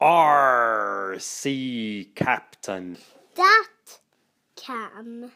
R. C. Captain. That can.